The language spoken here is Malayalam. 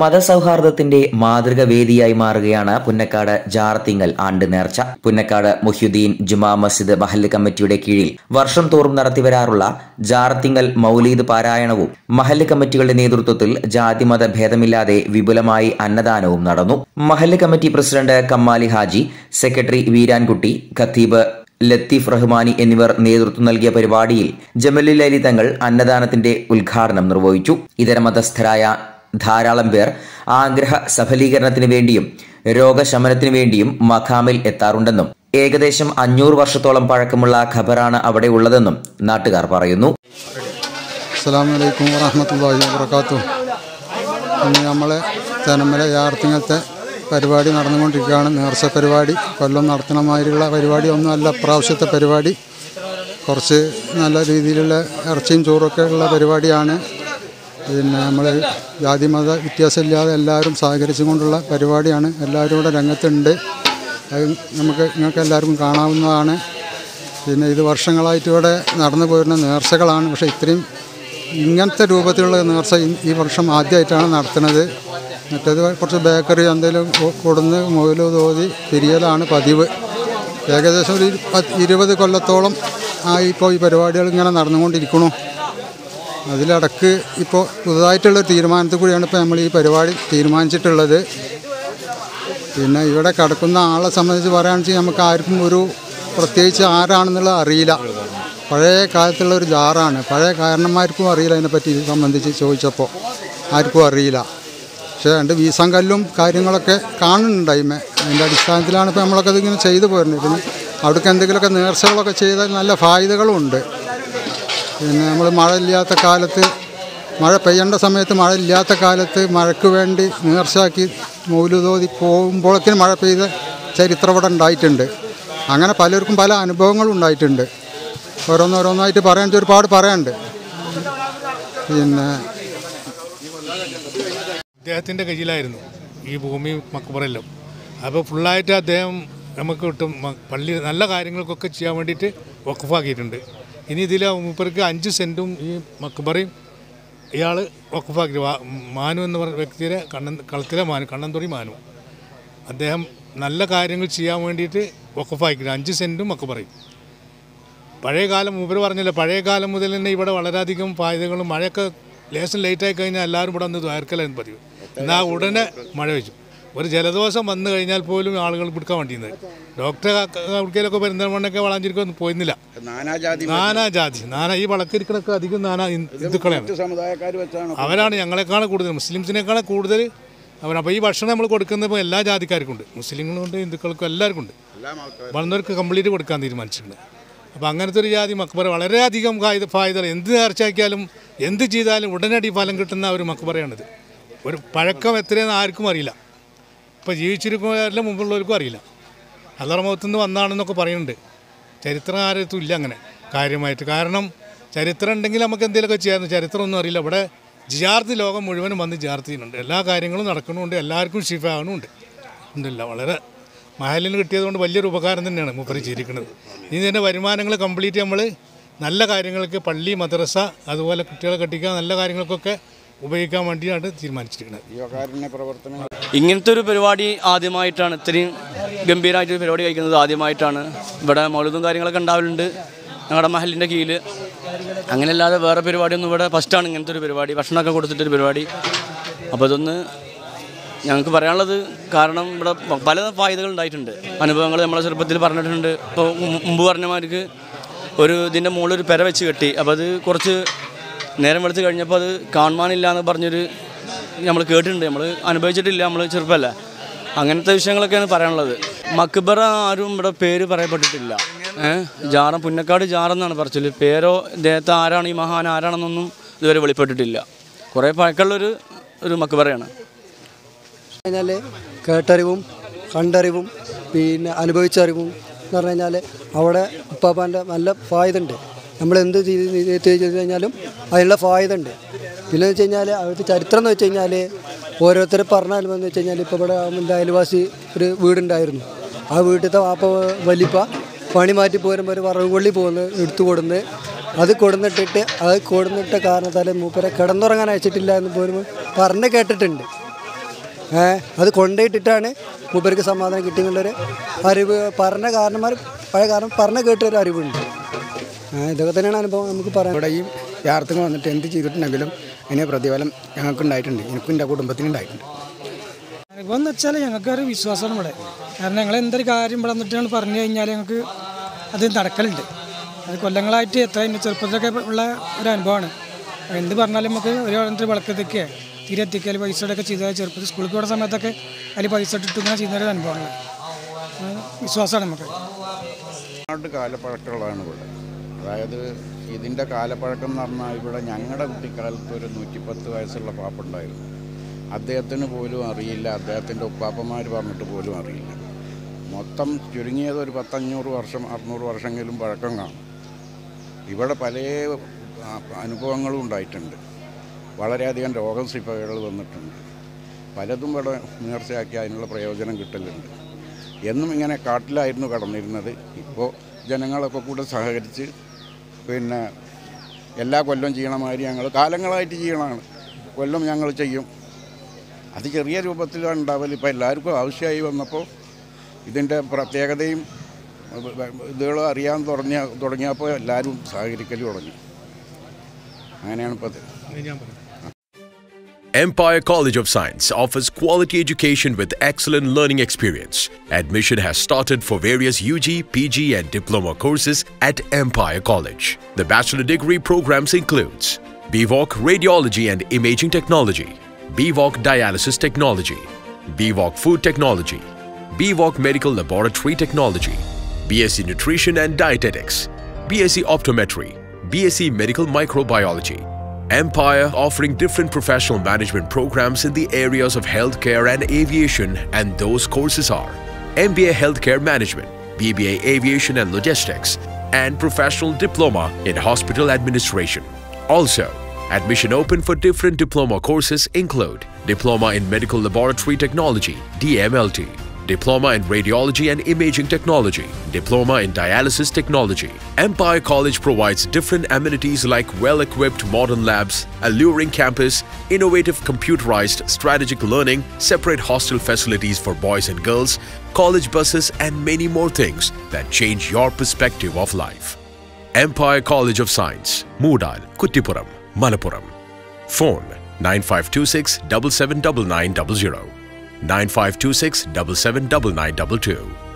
മതസൗഹാർദ്ദത്തിന്റെ മാതൃക വേദിയായി മാറുകയാണ് പുന്നക്കാട് ജാർത്തിങ്ങൽ ആണ്ട് നേർച്ച. പുന്നക്കാട് മുഹ്യുദ്ദീൻ ജുമാ മസ്ജിദ് മഹല്ല് കമ്മിറ്റിയുടെ കീഴിൽ വർഷം തോറും നടത്തിവരാറുള്ള ജാർത്തിങ്ങൽ മൗലീദ് പാരായണവും മഹല്ല് കമ്മിറ്റികളുടെ നേതൃത്വത്തിൽ ജാതിമത ഭേദമില്ലാതെ വിപുലമായി അന്നദാനവും നടന്നു. മഹല്ല് committee president Kammali Haji secretary Veerankutty ഖത്തീബ് ലത്തീഫ് റഹ്മാനി എന്നിവർ നേതൃത്വം നൽകിയ പരിപാടിയിൽ ജമലുലലി തങ്ങൾ അന്നദാനത്തിന്റെ ഉദ്ഘാടനം നിർവഹിച്ചു. ഇതര മതസ്ഥരായ ധാരാളം പേർ ആഗ്രഹ സഫലീകരണത്തിന് വേണ്ടിയും രോഗശമനത്തിന് വേണ്ടിയും മഖാമിൽ എത്താറുണ്ടെന്നും ഏകദേശം അഞ്ഞൂറ് വർഷത്തോളം പഴക്കമുള്ള ഖബറാണ് അവിടെ ഉള്ളതെന്നും നാട്ടുകാർ പറയുന്നു. നമ്മളെ തെനമല യാർത്തിങ്ങത്തെ പരിപാടി നടന്നുകൊണ്ടിരിക്കുകയാണ്. നേർച്ച പരിപാടി കൊല്ലം നടത്തണമാതിരിയുള്ള പരിപാടി ഒന്നുമല്ല പ്രാവശ്യത്തെ പരിപാടി. കുറച്ച് നല്ല രീതിയിലുള്ള ഇറച്ചിയും ചോറൊക്കെ ഉള്ള പരിപാടിയാണ്. പിന്നെ നമ്മൾ ജാതി മത വ്യത്യാസമില്ലാതെ എല്ലാവരും സഹകരിച്ചു കൊണ്ടുള്ള പരിപാടിയാണ്. എല്ലാവരും ഇവിടെ രംഗത്തുണ്ട്. അത് നമുക്ക് നിങ്ങൾക്ക് എല്ലാവർക്കും കാണാവുന്നതാണ്. പിന്നെ ഇത് വർഷങ്ങളായിട്ട് ഇവിടെ നടന്നു പോരുന്ന നേർച്ചകളാണ്. പക്ഷേ ഇത്രയും ഇങ്ങനത്തെ രൂപത്തിലുള്ള നേർച്ച ഈ- വർഷം ആദ്യമായിട്ടാണ് നടത്തുന്നത്. മറ്റേത് കുറച്ച് ബേക്കറി എന്തെങ്കിലും കൊടുന്ന് മുതലോ തോതി തിരിയലാണ് പതിവ്. ഏകദേശം ഒരു ഇരുപത് കൊല്ലത്തോളം ആയിപ്പോൾ ഈ പരിപാടികൾ ഇങ്ങനെ നടന്നുകൊണ്ടിരിക്കണു അതിലടക്ക് ഇപ്പോൾ പുതുതായിട്ടുള്ള തീരുമാനത്തിൽ കൂടിയാണ് ഇപ്പോൾ നമ്മൾ ഈ പരിപാടി തീരുമാനിച്ചിട്ടുള്ളത്. പിന്നെ ഇവിടെ കിടക്കുന്ന ആളെ സംബന്ധിച്ച് പറയുകയാണെന്ന് നമുക്ക് ആർക്കും ഒരു പ്രത്യേകിച്ച് ആരാണെന്നുള്ളത് അറിയില്ല. പഴയ കാലത്തുള്ള ഒരു ജാറാണ്. പഴയ കാരണന്മാർക്കും അറിയില്ല അതിനെപ്പറ്റി സംബന്ധിച്ച് ചോദിച്ചപ്പോൾ. ആർക്കും അറിയില്ല. പക്ഷേ രണ്ട് വീസം കല്ലും കാര്യങ്ങളൊക്കെ കാണുന്നുണ്ട് അതിമേ അതിന്റെ അടിസ്ഥാനത്തിലാണ് ഇപ്പോൾ നമ്മളൊക്കെ ഇതിങ്ങനെ ചെയ്തു പോരുന്നത്. പിന്നെ അവിടേക്ക് എന്തെങ്കിലുമൊക്കെ നേർച്ചകളൊക്കെ ചെയ്താൽ നല്ല ഫായ്ദകളും ഉണ്ട്. പിന്നെ നമ്മൾ മഴ ഇല്ലാത്ത കാലത്ത് മഴ പെയ്യേണ്ട സമയത്ത് മഴ ഇല്ലാത്ത കാലത്ത് മഴയ്ക്ക് വേണ്ടി നേർച്ചയാക്കി മൗലുതോതി പോകുമ്പോഴേക്കിനും മഴ പെയ്ത ചരിത്രം ഇവിടെ ഉണ്ടായിട്ടുണ്ട്. അങ്ങനെ പലർക്കും പല അനുഭവങ്ങളും ഉണ്ടായിട്ടുണ്ട്. ഓരോന്നോരോന്നായിട്ട് പറയാൻ ഒരുപാട് പറയാനുണ്ട്. പിന്നെ അദ്ദേഹത്തിന്റെ കയ്യിലായിരുന്നു ഈ ഭൂമി മക്കബറെല്ലാം അപ്പോൾ ഫുള്ളായിട്ട് അദ്ദേഹം നമുക്ക് കിട്ടും. പള്ളി നല്ല കാര്യങ്ങൾക്കൊക്കെ ചെയ്യാൻ വേണ്ടിയിട്ട് വഖഫാക്കിയിട്ടുണ്ട്. ഇനി ഇതിൽ മൂപ്പർക്ക് അഞ്ച് സെന്റും ഈ മക്ബറയും ഇയാൾ വക്കുഫാക്കി മാനു എന്ന് പറഞ്ഞ വ്യക്തിയുടെ കണ്ണൻ കളത്തിലെ മാനു കണ്ണന്തൊടി മാനു. അദ്ദേഹം നല്ല കാര്യങ്ങൾ ചെയ്യാൻ വേണ്ടിയിട്ട് വഖഫാക്കിയിട്ടുണ്ട് അഞ്ച് സെന്റും മക്കബറയും പഴയ കാലം മൂപ്പർ പറഞ്ഞില്ല പഴയ കാലം മുതൽ തന്നെ ഇവിടെ വളരെയധികം ഫായതകളും മഴയൊക്കെ ലേശം ലേറ്റായി കഴിഞ്ഞാൽ എല്ലാവരും ഇവിടെ വന്ന് ദ്വാരക്കലായിരുന്നു പതിവ്. എന്നാൽ ഉടനെ മഴ വെച്ചു ഒരു ജലദോഷം വന്നു കഴിഞ്ഞാൽ പോലും ആളുകൾ കൊടുക്കാൻ വേണ്ടിയിരുന്നത് ഡോക്ടറെ കുടിക്കലൊക്കെ പെരുന്തൽമണ്ണൊക്കെ വളാഞ്ചിരിക്കും ഒന്നും പോയിരുന്നില്ല. നാനാജാതി നാനാജാതി നാനാ ഈ വളക്കിരിക്കണൊക്കെ അധികം നാനാ ഹിന്ദുക്കളെയാണ്. അവരാണ് ഞങ്ങളെക്കാളും കൂടുതൽ. മുസ്ലിംസിനേക്കാളും കൂടുതൽ അവർ. അപ്പോൾ ഈ ഭക്ഷണം നമ്മൾ കൊടുക്കുന്നത് എല്ലാ ജാതിക്കാർക്കും ഉണ്ട് മുസ്ലിങ്ങളുണ്ട് ഹിന്ദുക്കൾക്കും എല്ലാവർക്കും ഉണ്ട്. വളർന്നവർക്ക് കംപ്ലീറ്റ് കൊടുക്കാൻ തീരുമാനിച്ചിട്ടുണ്ട്. അപ്പോൾ അങ്ങനത്തെ ഒരു ജാതി മക്ബറ വളരെയധികം കായിക എന്ത് നേർച്ചയാക്കിയാലും എന്ത് ചെയ്താലും ഉടനടി ഫലം കിട്ടുന്ന ഒരു മക്ബറയാണിത്. ഒരു പഴക്കം എത്രയെന്ന് ആർക്കും അറിയില്ല. ഇപ്പോൾ ജീവിച്ചിരിക്കുന്നവരെല്ലാം മുമ്പുള്ളവർക്കും അറിയില്ല. അല്ലറമുഖത്തു നിന്ന് വന്നാണെന്നൊക്കെ പറയുന്നുണ്ട്. ചരിത്രം ഇല്ല അങ്ങനെ കാര്യമായിട്ട്. കാരണം ചരിത്രം ഉണ്ടെങ്കിൽ നമുക്ക് എന്തെങ്കിലുമൊക്കെ ചെയ്യാമെന്ന് ചരിത്രമൊന്നും അറിയില്ല. ഇവിടെ ജിയാർത്തി ലോകം മുഴുവനും വന്ന് ജിയാർത്തിയുണ്ട് എല്ലാ കാര്യങ്ങളും നടക്കണമുണ്ട് എല്ലാവർക്കും ഷിഫ ആകണമുണ്ട് ഉണ്ടല്ല വളരെ മഹലിന് കിട്ടിയതുകൊണ്ട് വലിയൊരു ഉപകാരം തന്നെയാണ് മുപ്പറി ചിരിക്കുന്നത് ഇനി തന്നെ വരുമാനങ്ങൾ കംപ്ലീറ്റ് നമ്മൾ നല്ല കാര്യങ്ങൾക്ക് പള്ളി മദ്രസ അതുപോലെ കുട്ടികളെ കെട്ടിക്കുക നല്ല കാര്യങ്ങൾക്കൊക്കെ ഉപയോഗിക്കാൻ വേണ്ടിയാണ് തീരുമാനിച്ചിരിക്കുന്നത്. ഇങ്ങനത്തെ ഒരു പരിപാടി ആദ്യമായിട്ടാണ് ഇത്രയും ഗംഭീരമായിട്ടൊരു പരിപാടി കഴിക്കുന്നത്. ആദ്യമായിട്ടാണ്. ഇവിടെ മൗലതും കാര്യങ്ങളൊക്കെ ഉണ്ടാവലുണ്ട്. ഞങ്ങളുടെ മഹലിന്റെ കീഴിൽ അങ്ങനെയല്ലാതെ വേറെ പരിപാടിയൊന്നും ഇവിടെ ഫസ്റ്റാണ് ഇങ്ങനത്തെ ഒരു പരിപാടി. ഭക്ഷണമൊക്കെ കൊടുത്തിട്ടൊരു പരിപാടി. അപ്പോൾ ഇതൊന്ന് ഞങ്ങൾക്ക് പറയാനുള്ളത് കാരണം ഇവിടെ പല ഫായതകൾ ഉണ്ടായിട്ടുണ്ട്. അനുഭവങ്ങൾ നമ്മളെ ചെറുപ്പത്തിൽ പറഞ്ഞിട്ടുണ്ട്. ഇപ്പോൾ മുമ്പ് പറഞ്ഞമാർക്ക് ഒരു ഇതിന്റെ മുകളിൽ ഒരു പെര വെച്ച് കെട്ടി. അപ്പോൾ അത് കുറച്ച് നേരം വെളുത്ത് കഴിഞ്ഞപ്പോൾ അത് കാണുവാനില്ല എന്ന് പറഞ്ഞൊരു നമ്മൾ കേട്ടിട്ടുണ്ട്. നമ്മൾ അനുഭവിച്ചിട്ടില്ല. നമ്മൾ ചെറുപ്പമല്ല. അങ്ങനത്തെ വിഷയങ്ങളൊക്കെയാണ് പറയാനുള്ളത്. മക്ബറ ആരും ഇവിടെ പേര് പറയപ്പെട്ടിട്ടില്ല. ജാറം പുന്നക്കാട് ജാറെന്നാണ് പറച്ചിൽ. പേരോ ഇദ്ദേഹത്തെ ആരാണ് ഈ മഹാൻ ആരാണെന്നൊന്നും ഇതുവരെ വെളിപ്പെട്ടിട്ടില്ല. കുറേ പഴക്കമുള്ളൊരു ഒരു മക്ബറയാണ്. കഴിഞ്ഞാൽ കേട്ടറിവും കണ്ടറിവും പിന്നെ അനുഭവിച്ചറിവും എന്ന് പറഞ്ഞു കഴിഞ്ഞാൽ അവിടെ ഉപ്പാപ്പാന്റെ നല്ല ഫായത ഉണ്ട് നമ്മൾ എന്ത് ചെയ്ത് ചെയ്ത് കഴിഞ്ഞാലും അതിനുള്ള ഫായത ഉണ്ട് പിന്നെ വെച്ച് കഴിഞ്ഞാൽ അവിടുത്തെ ചരിത്രം എന്ന് വെച്ച് കഴിഞ്ഞാൽ ഓരോരുത്തർ പറഞ്ഞാലും എന്ന് വെച്ച് കഴിഞ്ഞാൽ ഇപ്പോൾ ഇവിടെ എന്റെ അയൽവാസി ഒരു വീടുണ്ടായിരുന്നു. ആ വീട്ടിലത്തെ വാപ്പ വലിപ്പ പണി മാറ്റി പോരുമ്പോൾ ഒരു വറവ് കൊള്ളി പോകുന്നത് എടുത്തു കൊടുന്ന് അത് കൊടുന്നിട്ടിട്ട് അത് കൊടുന്നിട്ട കാരണത്താൽ മൂപ്പരെ കിടന്നുറങ്ങാൻ അയച്ചിട്ടില്ല എന്ന് പോലും പറഞ്ഞ് കേട്ടിട്ടുണ്ട്. അത് കൊണ്ടിട്ടിട്ടാണ് മൂപ്പർക്ക് സമാധാനം കിട്ടിയെന്നുള്ളൊരു അറിവ് പറഞ്ഞ കാരണന്മാർ പഴയ കാരണം പറഞ്ഞ കേട്ടൊരു അറിവുണ്ട്. ഇതൊക്കെ തന്നെയാണ് അനുഭവം നമുക്ക് പറയാം ഇവിടെ ഈ യാർത്ഥങ്ങൾ വന്നിട്ട് എന്ത് ചെയ്തിട്ടുണ്ടെങ്കിലും അതിന് പ്രതിഫലം ഞങ്ങൾക്ക് ഉണ്ടായിട്ടുണ്ട്. എനിക്കും എന്റെ കുടുംബത്തിനും ഉണ്ടായിട്ടുണ്ട്. അനുഭവം എന്ന് വെച്ചാൽ ഞങ്ങൾക്കൊരു വിശ്വാസമാണ് ഇവിടെ. കാരണം ഞങ്ങൾ എന്തൊരു കാര്യം ഇവിടെ വന്നിട്ടാണ് പറഞ്ഞു കഴിഞ്ഞാൽ ഞങ്ങൾക്ക് അത് നടക്കലുണ്ട്. അത് കൊല്ലങ്ങളായിട്ട് എത്ര എന്റെ ചെറുപ്പത്തിലൊക്കെ ഉള്ള ഒരു അനുഭവമാണ്. എന്ത് പറഞ്ഞാലും നമുക്ക് ഒരു എന്തൊരു വിളക്കത്തേക്ക് തീരെ എത്തിക്കുക പൈസ ഒക്കെ ചെയ്താൽ ചെറുപ്പത്തിൽ സ്കൂളിൽ പോകുന്ന സമയത്തൊക്കെ അതിൽ പൈസ ഇട്ടിട്ട് ഇങ്ങനെ ചെയ്യുന്ന ഒരു അനുഭവമാണ് വിശ്വാസമാണ് നമുക്ക്. കാലപ്പഴക്കമുള്ളതാണ് ഇവിടെ. അതായത് ഇതിന്റെ കാലപ്പഴക്കം എന്ന് പറഞ്ഞാൽ ഇവിടെ ഞങ്ങളുടെ കുട്ടിക്കാലത്ത് ഒരു നൂറ്റിപ്പത്ത് വയസ്സുള്ള പാപ്പുണ്ടായിരുന്നു. അദ്ദേഹത്തിന് പോലും അറിയില്ല അദ്ദേഹത്തിന്റെ ഉപ്പാപ്പന്മാർ പറഞ്ഞിട്ട് പോലും അറിയില്ല. മൊത്തം ചുരുങ്ങിയത് ഒരു പത്തഞ്ഞൂറ് വർഷം അറുന്നൂറ് വർഷമെങ്കിലും പഴക്കം കാണും. ഇവിടെ പല അനുഭവങ്ങളും ഉണ്ടായിട്ടുണ്ട്. വളരെയധികം രോഗശിപ്പകൾ വന്നിട്ടുണ്ട്. പലതും ഇവിടെ നേർച്ചയാക്കി അതിനുള്ള പ്രയോജനം കിട്ടലുണ്ട്. എന്നും ഇങ്ങനെ കാട്ടിലായിരുന്നു കടന്നിരുന്നത്. ഇപ്പോൾ ജനങ്ങളൊക്കെ കൂടെ സഹകരിച്ച് പിന്നെ എല്ലാ കൊല്ലവും ചെയ്യണ മാതിരി ഞങ്ങൾ കാലങ്ങളായിട്ട് ചെയ്യണമാണ് കൊല്ലം ഞങ്ങൾ ചെയ്യും. അത് ചെറിയ രൂപത്തിലാണ് ഉണ്ടാവൽ ഇപ്പോൾ എല്ലാവർക്കും ആവശ്യമായി വന്നപ്പോൾ ഇതിന്റെ പ്രത്യേകതയും ഇതുകളും അറിയാൻ തുടങ്ങിയ തുടങ്ങിയപ്പോൾ എല്ലാവരും സഹകരിക്കൽ തുടങ്ങി. അങ്ങനെയാണ് ഇപ്പോൾ ഞാൻ Empire College of Science offers quality education with excellent learning experience. Admission has started for various UG, PG and diploma courses at Empire College. The bachelor degree programs includes BVOC Radiology and Imaging Technology, BVOC Dialysis Technology, BVOC Food Technology, BVOC Medical Laboratory Technology, BSc Nutrition and Dietetics, BSc Optometry, BSc Medical Microbiology, Empire offering different professional management programs in the areas of healthcare and aviation, and those courses are MBA Healthcare Management, BBA Aviation and Logistics, and Professional Diploma in Hospital Administration. Also, admission open for different diploma courses include Diploma in Medical Laboratory Technology, DMLT, Diploma in Radiology and Imaging Technology, Diploma in Dialysis Technology. Empire College provides different amenities like well equipped modern labs, alluring campus, innovative computerized strategic learning, separate hostel facilities for boys and girls, college buses, and many more things that change your perspective of life. Empire College of Science, Moodal, Kuttipuram, Malappuram. Phone 9526 779900. 9526 779922.